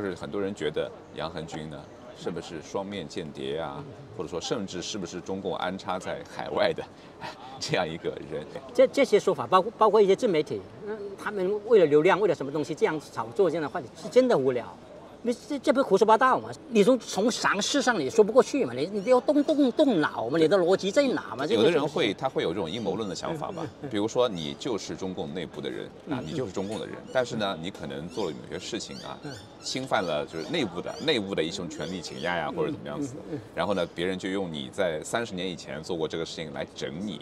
就是很多人觉得杨恒军呢，是不是双面间谍啊，或者说甚至是不是中共安插在海外的这样一个人？这这些说法，包括包括一些自媒体，嗯，他们为了流量，为了什么东西这样炒作这样的话，是真的无聊。你这这不是胡说八道嘛？你从从常识上你说不过去嘛？你你要动动动脑嘛？你的逻辑在哪嘛？有的人会他会有这种阴谋论的想法吧？比如说你就是中共内部的人啊，你就是中共的人，但是呢，你可能做了某些事情啊，侵犯了就是内部的内部的一种权力倾轧呀，或者怎么样子，然后呢，别人就用你在三十年以前做过这个事情来整你，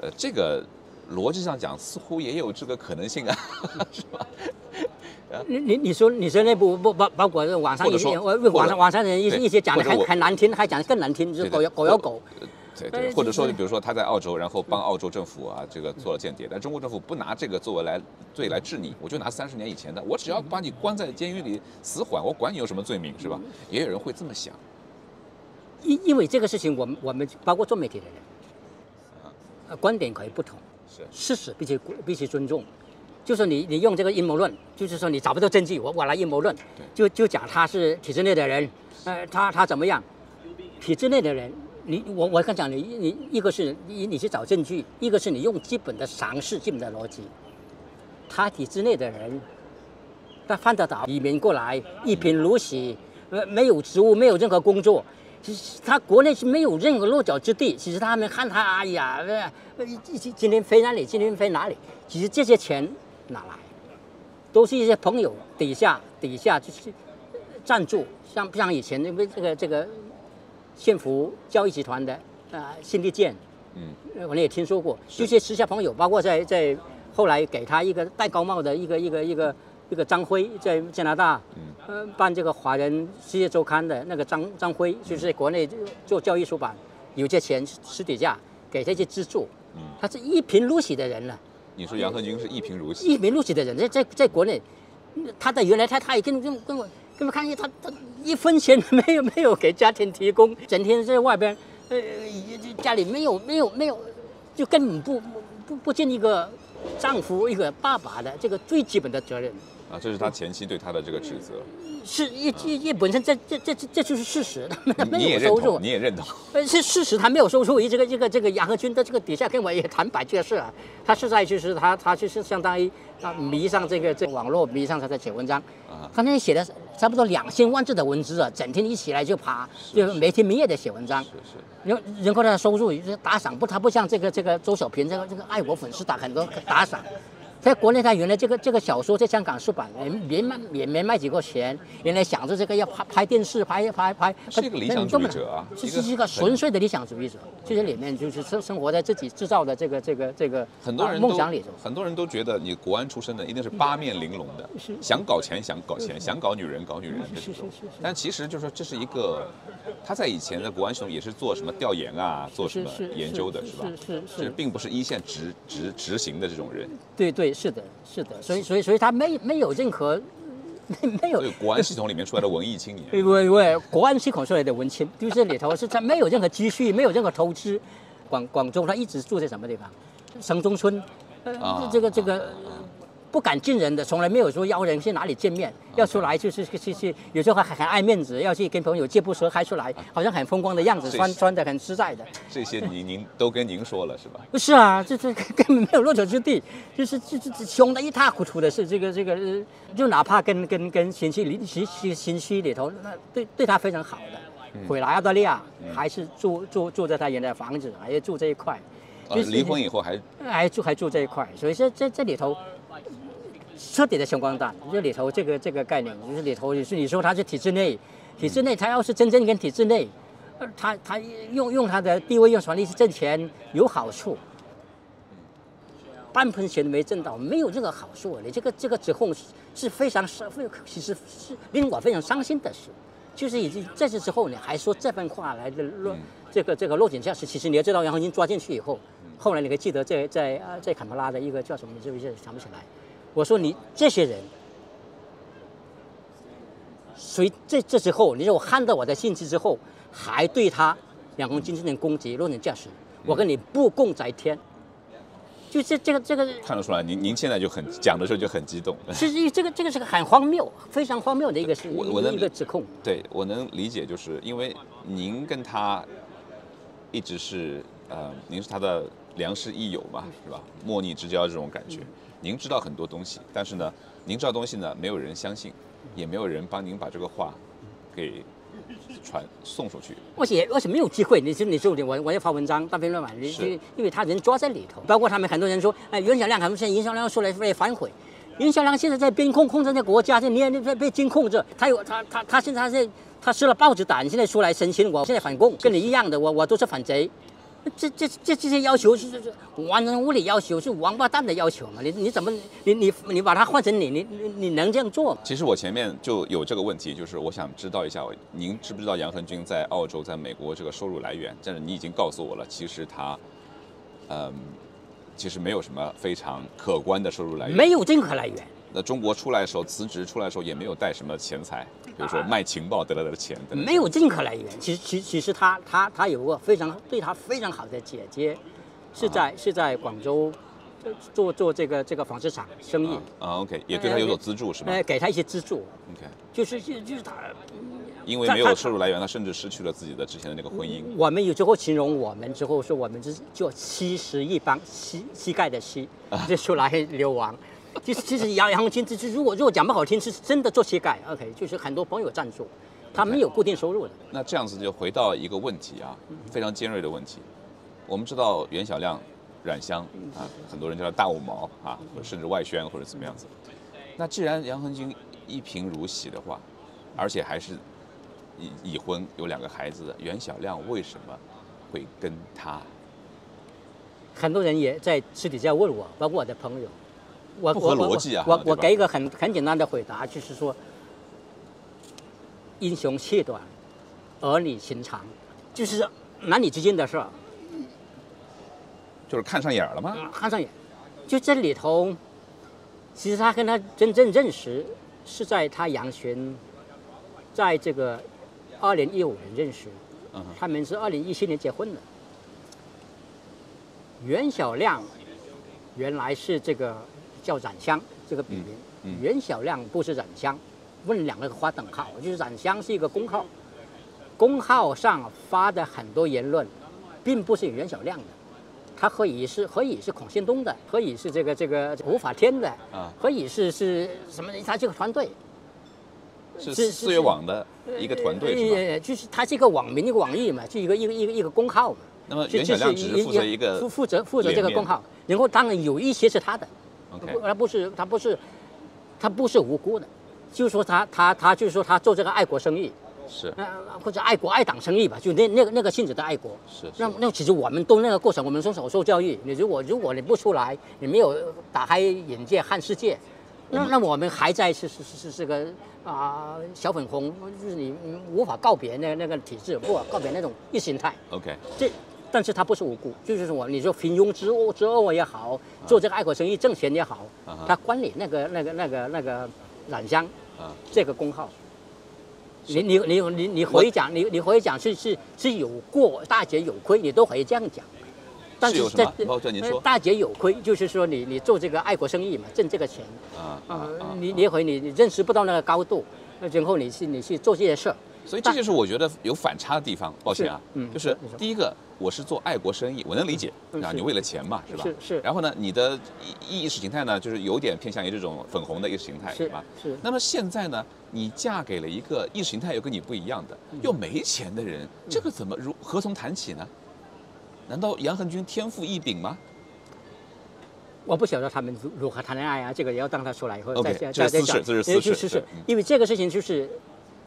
呃，这个逻辑上讲似乎也有这个可能性啊，是吧？你你你说你说那不不包包括网上一些我网上网上人一些一些讲的还还难听，还讲的更难听，就是狗咬狗咬狗。对对，或者说比如说他在澳洲，然后帮澳洲政府啊这个做了间谍，但中国政府不拿这个作为来罪来治你，我就拿三十年以前的，我只要把你关在监狱里死缓，我管你有什么罪名是吧？也有人会这么想。因因为这个事情，我们我们包括做媒体的人，啊，观点可以不同，是事实必须必须尊重。就说你你用这个阴谋论，就是说你找不到证据，我我来阴谋论，就就讲他是体制内的人，呃，他他怎么样？体制内的人，你我我刚讲你你一个是你你去找证据，一个是你用基本的常识、基本的逻辑。他体制内的人，他犯得到移民过来一贫如洗，呃，没有职务，没有任何工作，其实他国内是没有任何落脚之地。其实他们看他，哎呀，呃，今今天飞哪里，今天飞哪里？其实这些钱。哪来？都是一些朋友底下底下就是赞助，像不像以前因为这个这个幸福教育集团的啊，新力健，嗯，我们也听说过，就些私下朋友，包括在在后来给他一个戴高帽的一个一个一个一个张辉，在加拿大，嗯，办这个华人世界周刊的那个张张辉，就是在国内做教育出版，有些钱私底下给这些资助，嗯，他是一贫如洗的人了。你说杨鹤军是一贫如洗，一贫如洗的人，在在在国内，他的原来他他也跟跟跟我跟我看见他他一分钱没有没有给家庭提供，整天在外边，呃，家里没有没有没有，就根本不不不尽一个丈夫一个爸爸的这个最基本的责任。啊，这是他前妻对他的这个指责。是一一一本身这这这这这就是事实，他 没有收入，你也认同？呃，是事实，他没有收入。这个这个这个杨和军的这个底下跟我也坦白这个事啊，他是在就是他他就是相当于啊迷上这个这个网络，迷上他在写文章。啊，他那天写的差不多两千万字的文字啊，整天一起来就爬，就没天没夜的写文章。是是。然后然后他的收入就是打赏，不他不像这个这个周小平这个这个爱国粉丝打很多打赏。在国内，他原来这个这个小说在香港出版，也没卖也没卖几个钱。原来想着这个要拍拍电视，拍拍拍，是一个理想主义者啊，是是一个纯粹的理想主义者。就是里面就是生生活在自己制造的这个这个这个很多人梦想里头。很多人都觉得你国安出身的一定是八面玲珑的，想搞钱想搞钱，想搞女人搞女人的这种。但其实就是说这是一个，他在以前的国安系统也是做什么调研啊，做什么研究的，是吧？是是是，并不是一线执执执行的这种人。对对，是的，是的。所以，所以，所以他没没有任何，没有。国安系统里面出来的文艺青年。对对对，国安系统出来的文青，就是里头是他没有任何积蓄，没有任何投资。广广州，他一直住在什么地方？城中村。啊。这个这个。不敢见人的，从来没有说邀人去哪里见面，要出来就是去去，有时候还很爱面子，要去跟朋友借部车开出来，好像很风光的样子，穿穿的很实在的。这些您您都跟您说了是吧？不 是啊，这这根本没有落脚之地，就是这这这穷的一塌糊涂的是这个这个，就哪怕跟跟跟新区里新新新区里头，那对对他非常好的，回来澳大利亚还是住住住在他原来的房子，还是住这一块。离婚以后还还住还住这一块，所以说这这里头。彻底的穷光蛋，这里头这个这个概念，就是里头你是你说他是体制内，体制内他要是真正跟体制内，呃，他他用用他的地位用权力去挣钱有好处，半分钱都没挣到，没有任何好处。你这个这个指控是非常伤，其实是令我非常伤心的事，就是已经在这之后你还说这番话来的落这个这个落井下石。其实你要知道，杨红军抓进去以后，后来你还记得在在啊在坎培拉的一个叫什么名字，一下想不起来。我说你这些人，谁这这之后，你说我看到我的信息之后，还对他两公斤进行攻击、论人驾驶，我跟你不共戴天。就这这个这个，看得出来，您您现在就很讲的时候就很激动。其实这个这个是个很荒谬、非常荒谬的一个是我我能一个指控。对我能理解，就是因为您跟他一直是呃，您是他的良师益友嘛，是吧？莫逆之交这种感觉。您知道很多东西，但是呢，您知道东西呢，没有人相信，也没有人帮您把这个话给传送出去。而且而且没有机会，你说你说我我要发文章大篇论嘛，你是。因为他人抓在里头，包括他们很多人说，哎，袁小亮他们现在袁小亮出来出来反悔，袁小亮现在在边控控制那国家，这你你被被监控着，他有他他他现在他在他吃了豹子胆，现在出来申请我，现在反共，跟你一样的，我我都是反贼。这这这这些要求是是是完全无理要求，是王八蛋的要求嘛？你你怎么你你你把它换成你，你你你能这样做吗？其实我前面就有这个问题，就是我想知道一下，您知不知道杨恒军在澳洲、在美国这个收入来源？但是你已经告诉我了，其实他，嗯，其实没有什么非常可观的收入来源。没有任何来源。那中国出来的时候，辞职出来的时候也没有带什么钱财，比如说卖情报得来的钱等等。没有任何来源。其实，其其实他他他有个非常对他非常好的姐姐，是在是在广州做做这个这个纺织厂生意。啊，OK，也对他有所资助是吧？呃，给他一些资助。OK，就是就就是他，因为没有收入来源，他甚至失去了自己的之前的那个婚姻。我们有时候形容我们之后说我们是做七十一帮膝膝盖的膝，就出来流亡。其实其实杨杨金就是如果如果讲不好听，是真的做乞丐。OK，就是很多朋友赞助，他没有固定收入的。那这样子就回到一个问题啊，非常尖锐的问题。我们知道袁小亮、冉香啊，很多人叫他大五毛啊，甚至外宣或者怎么样子。那既然杨恒军一贫如洗的话，而且还是已已婚有两个孩子的袁小亮，为什么会跟他？很多人也在私底下问我，包括我的朋友，我不合我逻辑啊我我给一个很很简单的回答，就是说，英雄气短，儿女情长，就是男女之间的事儿，就是看上眼儿了吗？嗯看上眼。就这里头，其实他跟他真正认识是在他杨群，在这个二零一五年认识，嗯他们是二零一七年结婚的。袁小亮原来是这个叫冉香这个笔名，袁小亮不是冉香，问两个划等号，就是冉香是一个公号，公号上发的很多言论，并不是袁小亮的。他何以是何以是孔宪东的，何以是这个这个吴法天的，啊。可以是是什么？他这个团队。是是四月网的一个团队是就是他是一个网民一个网易嘛，就一个一个一个一个公号嘛。那么就袁小亮只是负责一个负负责负责这个脸面。公号，然后当然有一些是他的，OK 他不是他不是他不是无辜的，就是说他他他就是说他做这个爱国生意，是。呃或者爱国爱党生意吧，就那那个那个性质的爱国。是。是那那其实我们都那个过程，我们从小受教育，你如果如果你不出来，你没有打开眼界看世界，那那我们还在是是是是是个啊、小粉红，就是你你无法告别那那个体制，无法告别那种意识形态。OK 这，但是他不是无辜，就是说你说平庸之恶之恶也好，做这个爱国生意挣钱也好啊，他管理那个那个那个那个染香啊，这个工号。你你你你你可以讲，你你可以讲是是是有过大姐有亏，你都可以这样讲。但是有什这么包括您说。呃大姐有亏，就是说你你做这个爱国生意嘛，挣这个钱。啊你你也可以你你认识不到那个高度，那然后你去你去做这些事儿，所以这就是我觉得有反差的地方。抱歉啊，嗯就是第一个，我是做爱国生意，我能理解啊，你为了钱嘛，是吧？是是然后呢，你的意意识形态呢，就是有点偏向于这种粉红的意识形态，是吧？是那么现在呢，你嫁给了一个意识形态又跟你不一样的，嗯又没钱的人，这个怎么如何从谈起呢？难道杨恒军天赋异禀吗？我不晓得他们如如何谈恋爱啊，这个也要当他出来以后 OK，再再这是再讲。私事这是私事因为这个事情就是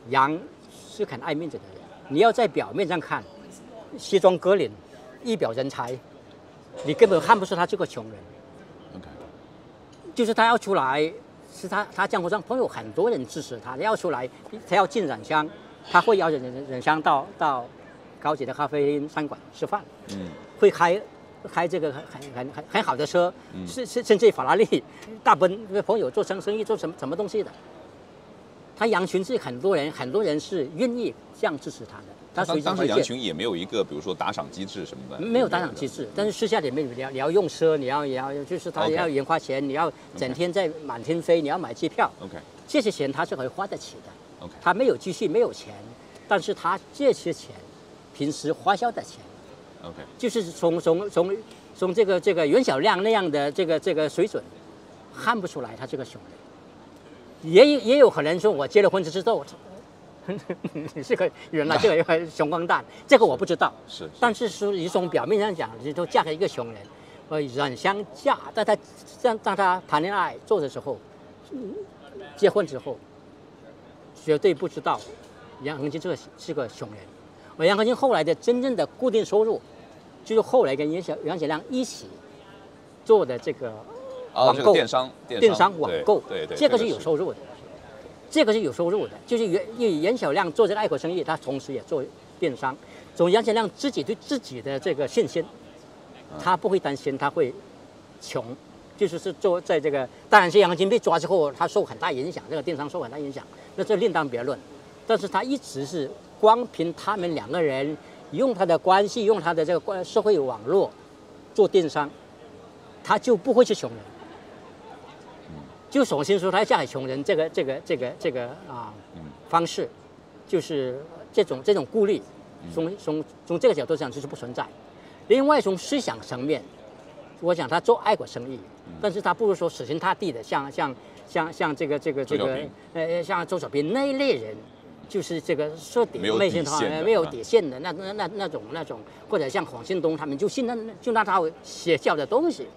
杨是很爱面子的人，你要在表面上看西装革领、一表人才，你根本看不出他是个穷人。OK，就是他要出来，是他他江湖上朋友很多人支持他，他要出来，他要进染香，他会邀请染染香到到高级的咖啡厅餐馆吃饭，嗯，会开开这个很很很很很好的车，嗯是是甚至法拉利、大奔，朋友做生生意做什么什么东西的。他羊群是很多人很多人是愿意这样支持他的。他当当时羊群也没有一个比如说打赏机制什么的，没有打赏机制，但是私下里面你要你要用车，你要也要就是他要零花钱，你要整天在满天飞，你要买机票。OK，这些钱他是可以花得起的。OK，他没有积蓄，没有钱，但是他这些钱平时花销的钱，OK，就是从从从从这个这个袁小亮那样的这个这个水准，看不出来他这个穷人，也也有可能说我结了婚之后。你是个原来这个穷光蛋，这个我不知道。是，但是说你从表面上讲，你都嫁给一个穷人，呃，远相嫁，但他让让他谈恋爱做的时候，结婚之后，绝对不知道杨恒金这个是个穷人。而杨恒金后来的真正的固定收入，就是后来跟杨小杨小亮一起做的这个网购电商电商网购，对对，这个是有收入的。这个是有收入的，就是袁因袁小亮做这个爱国生意，他同时也做电商。从袁小亮自己对自己的这个信心，他不会担心他会穷，就是是做在这个。当然，是杨金被抓之后，他受很大影响，这个电商受很大影响，那这另当别论。但是他一直是光凭他们两个人用他的关系，用他的这个关社会网络做电商，他就不会是穷人。就首先说他嫁给穷人，这个这个这个这个啊方式，就是这种这种顾虑，从从从这个角度上就是不存在。另外从思想层面，我想他做爱国生意，但是他不如说死心塌地的，像像像像这个这个这个呃像周小平那一类人，就是这个说底内心的话，没有底线的那那那那种那种，或者像黄信东他们就信那就那套邪教的东西。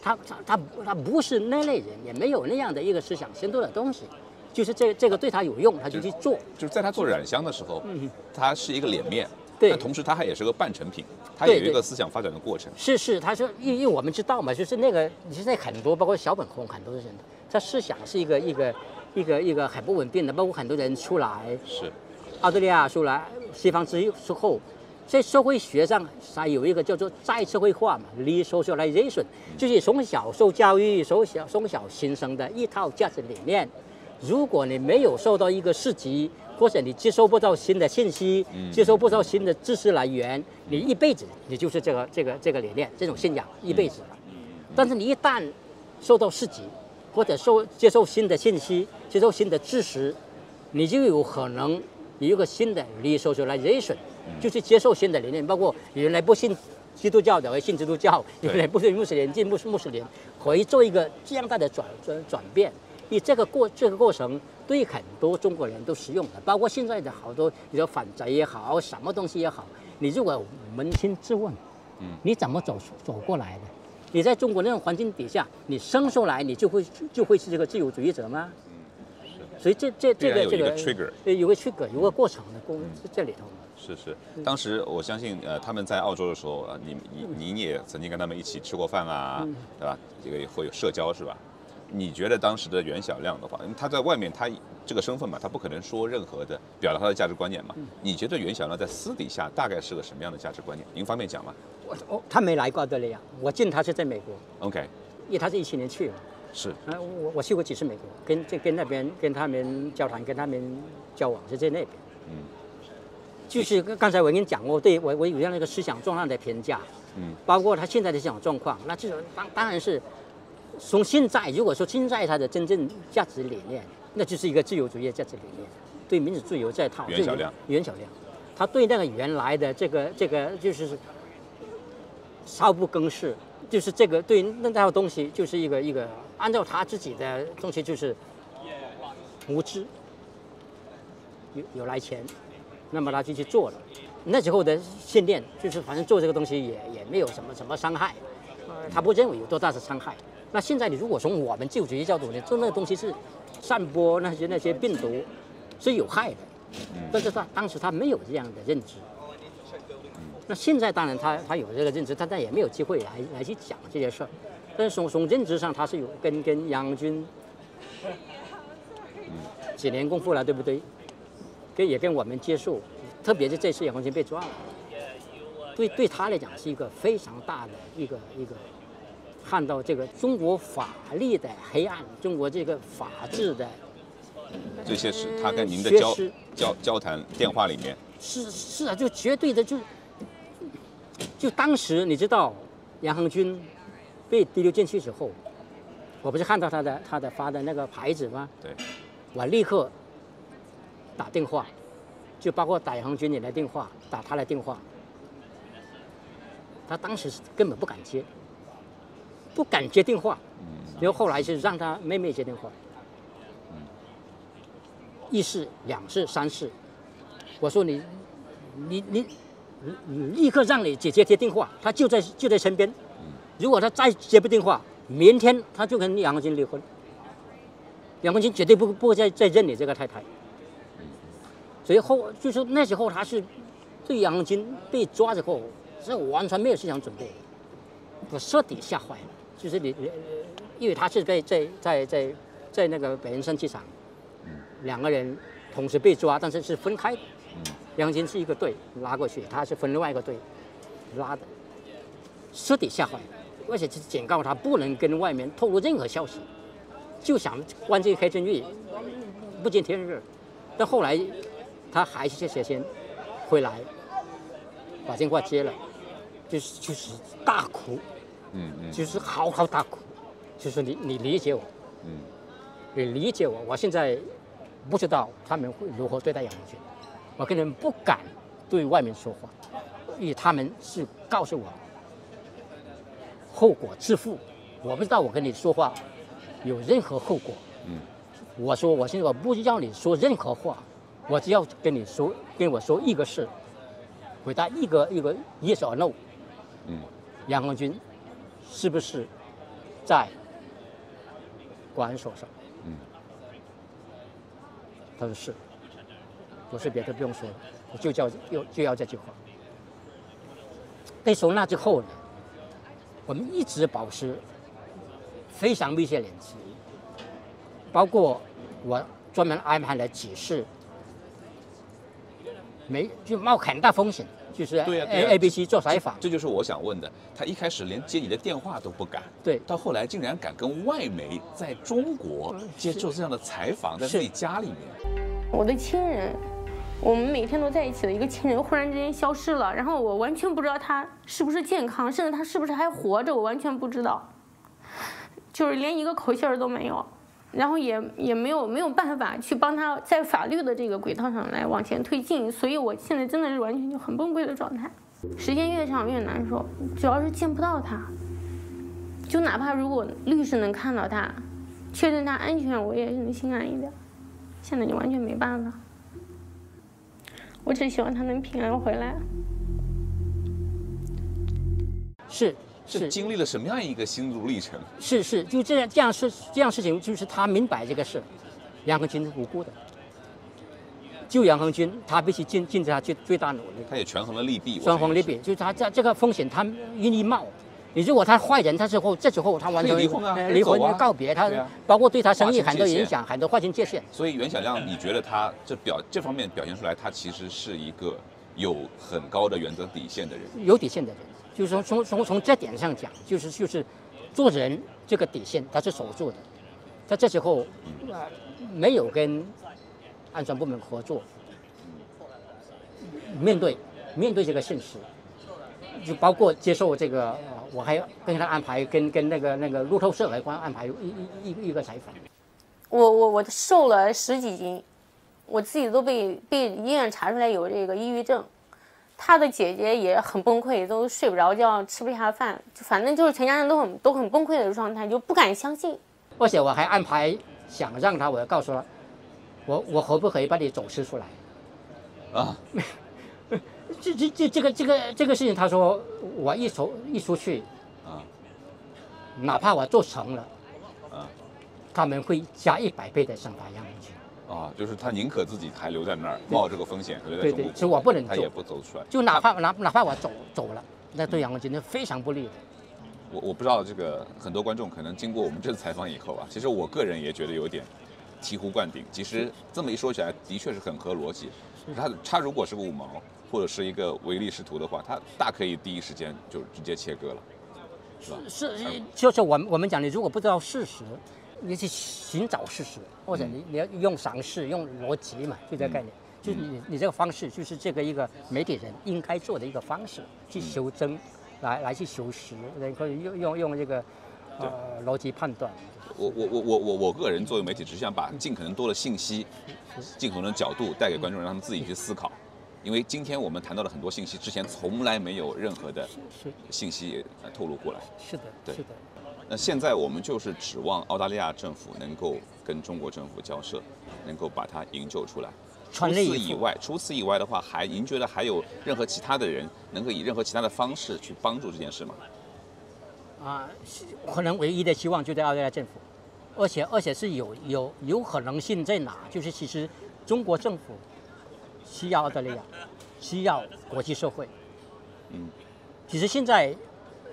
他他他他不是那类人，也没有那样的一个思想深度的东西，就是这这个对他有用，他就去做。就是在他做染香的时候，嗯，他是一个脸面，对，同时他还也是个半成品，他有一个思想发展的过程。是是，他说，因因为我们知道嘛，就是那个现在很多，包括小本控很多人，他思想是一个一个一个一个很不稳定的，包括很多人出来，是，澳大利亚出来，西方之之后。在社会学上，它有一个叫做再社会化嘛，re-socialization，就是从小受教育、从小从小形成的一套价值理念。如果你没有受到一个刺激，或者你接收不到新的信息，接收不到新的知识来源，你一辈子你就是这个这个这个理念、这种信仰一辈子了。但是你一旦受到刺激，或者受接受新的信息、接受新的知识，你就有可能有一个新的 re-socialization。就是接受新的理念，包括原来不信基督教的而信基督教，原来不信穆斯林进穆斯穆斯林，可以做一个这样大的转转转变。你这个过这个过程，对很多中国人都实用的，包括现在的好多，你说反贼也好，什么东西也好，你如果扪心自问，嗯，你怎么走走过来的？你在中国那种环境底下，你生出来你就会就会是这个自由主义者吗？所以这这这个这个有个 trigger，有个过程的过这里头。是是，当时我相信，呃，他们在澳洲的时候，呃，你你您也曾经跟他们一起吃过饭啊，对吧？这个会有社交是吧？你觉得当时的袁小亮的话，因为他在外面他这个身份嘛，他不可能说任何的表达他的价值观念嘛。你觉得袁小亮在私底下大概是个什么样的价值观念？您方便讲吗？我我他没来过澳大利亚，我见他是在美国。OK，因为他是一七年去的。是。啊，我我去过几次美国，跟这跟那边跟他们交谈，跟他们交往是在那边。嗯。就是刚才我跟你讲过，对我我有这样一个思想状况的评价，嗯，包括他现在的这种状况，那这种当当然是从现在，如果说现在他的真正价值理念，那就是一个自由主义价值理念，对民主自由这套。袁小亮，袁小亮，他对那个原来的这个这个就是稍不更事，就是这个对那套东西就是一个一个按照他自己的东西就是无知，有有来钱。那么他就去做了，那时候的训练就是反正做这个东西也也没有什么什么伤害，呃，他不认为有多大的伤害。那现在你如果从我们自由主义角度你，做那个东西是散播那些那些病毒是有害的，但是他当时他没有这样的认知。那现在当然他他有这个认知，但他但也没有机会来来去讲这些事儿。但是从从认知上他是有跟跟杨军 几年功夫了，对不对？跟也跟我们接触，特别是这次杨红军被抓了，对对他来讲是一个非常大的一个一个，看到这个中国法律的黑暗，中国这个法治的这些是他跟您的交交交谈电话里面，是是啊，就绝对的就就当时你知道杨恒军被提溜进去之后，我不是看到他的他的发的那个牌子吗？对，我立刻打电话，就包括打杨恒军你来电话，打他的电话，他当时是根本不敢接，不敢接电话，然后后来是让他妹妹接电话，一次、两次、三次，我说你，你你你立刻让你姐姐接电话，她就在就在身边。如果她再接不电话，明天她就跟杨红军离婚。杨红军绝对不不会再再认你这个太太。所以后就是那时候他是对杨金被抓之后是完全没有思想准备的，我彻底吓坏了。就是你，你因为他是在在在在在那个北人山机场，两个人同时被抓，但是是分开的。杨金是一个队拉过去，他是分另外一个队拉的，彻底吓坏了，而且是警告他不能跟外面透露任何消息，就想关这个黑监狱，不见天日。但后来他还是写信回来，把电话接了，就是就是大哭，嗯嗯。就是嚎啕大哭，就是你你理解我，嗯，你理解我，我现在不知道他们会如何对待杨红军，我根本不敢对外面说话，因为他们是告诉我后果自负，我不知道我跟你说话有任何后果。嗯，我说我现在我不要你说任何话，我只要跟你说跟我说一个事，回答一个一个 yes or no。嗯，杨红军是不是在管手上？嗯，他说是，不是别的不用说了，我就叫就就要这句话。但从那之后呢，我们一直保持非常密切联系，包括我专门安排了几次，没就冒很大风险，就是对呀 A B C 做采访，这就是我想问的。他一开始连接你的电话都不敢，对到后来竟然敢跟外媒在中国接受这样的采访，在自己家里面。我的亲人，我们每天都在一起的一个亲人，忽然之间消失了，然后我完全不知道他是不是健康，甚至他是不是还活着，我完全不知道，就是连一个口信儿都没有，然后也也没有没有办法去帮他在法律的这个轨道上来往前推进，所以我现在真的是完全就很崩溃的状态，时间越长越难受，主要是见不到他，就哪怕如果律师能看到他，确认他安全，我也能心安一点。现在就完全没办法，我只希望他能平安回来。是是是经历了什么样一个心路历程？是是，就这样这样事这样事情，就是他明白这个事，杨恒军是无辜的，救杨恒军，他必须尽尽他最最大努力，他也权衡了利弊，双方利弊，就是他这这个风险他愿意冒。你如果他坏人，他之后这时候他完全离婚啊呃离婚告别他啊，包括对他生意很多影响，很多划清界限。所以袁小亮，你觉得他这表这方面表现出来，他其实是一个有很高的原则底线的人。有底线的人，就是说从从从这点上讲，就是就是做人这个底线他是守住的。他这时候呃没有跟安全部门合作，面对面对这个现实，就包括接受这个，我还跟他安排跟跟那个那个路透社来关安排一一一一个采访。我我我瘦了十几斤，我自己都被被医院查出来有这个抑郁症。他的姐姐也很崩溃，都睡不着觉，吃不下饭，就反正就是全家人都很都很崩溃的状态，就不敢相信。而且我还安排想让他，我要告诉他，我我可不可以把你走私出来？啊，这这这这个这个这个事情，他说我一出一出去，啊哪怕我做成了，啊他们会加一百倍的惩罚杨文军。啊！就是他宁可自己还留在那儿，冒这个风险留在中国，对对所以我不能走他也不走出来。就哪怕哪哪怕我走走了，那对杨文军是非常不利的。我我不知道这个很多观众可能经过我们这次采访以后啊，其实我个人也觉得有点醍醐灌顶。其实这么一说起来，的确是很合逻辑。他他如果是个五毛或者是一个唯利是图的话，他大可以第一时间就直接切割了，是吧？是，就是我们我们讲，的如果不知道事实，你去寻找事实，或者你你要用常识、用逻辑嘛，就这个概念。就是你你这个方式，就是这个一个媒体人应该做的一个方式，去修真，来来去修实，然后用用用这个呃逻辑判断。我我我我我我个人作为媒体，只是想把尽可能多的信息、尽可能的角度带给观众，让他们自己去思考。因为今天我们谈到了很多信息，之前从来没有任何的信息呃透露过来。是的，对是的。那现在我们就是指望澳大利亚政府能够跟中国政府交涉，能够把它营救出来。除此以外，除此以外的话，还您觉得还有任何其他的人能够以任何其他的方式去帮助这件事吗？啊，是可能唯一的希望就在澳大利亚政府，而且而且是有有有可能性在哪？就是其实中国政府需要澳大利亚，需要国际社会。嗯，其实现在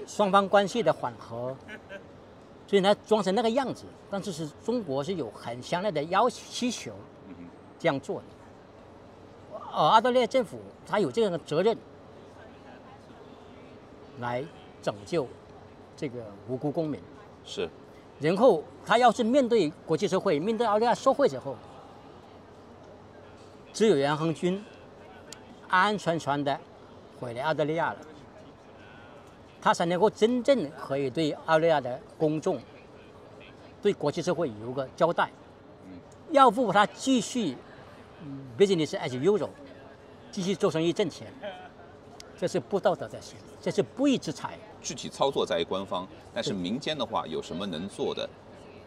双方关系的缓和，所以呢装成那个样子，但是是中国是有很强烈的要需求这样做的。而澳大利亚政府他有这样的责任来拯救这个无辜公民。是，然后他要是面对国际社会、面对澳大利亚社会之后，只有杨恒军安安全全的回来澳大利亚了，他才能够真正可以对澳大利亚的公众、对国际社会有个交代。要不他继续嗯 business as usual，继续做生意挣钱，这是不道德的事，这是不义之财。具体操作在于官方，但是民间的话有什么能做的，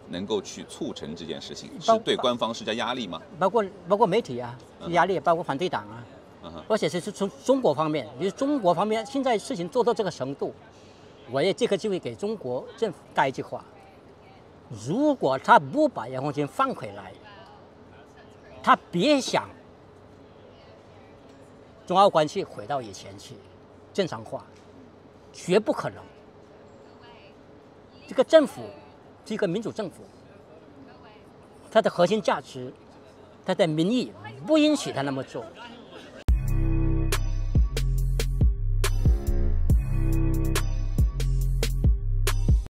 能够去促成这件事情？是对官方施加压力吗？包括包括媒体啊，压力，包括反对党啊，嗯，而且是是从中国方面，就是中国方面现在事情做到这个程度，我也这个机会给中国政府带一句话：如果他不把杨红军放回来，他别想中澳关系回到以前去正常化，绝不可能。这个政府是一个民主政府，它的核心价值，它的民意不允许他那么做。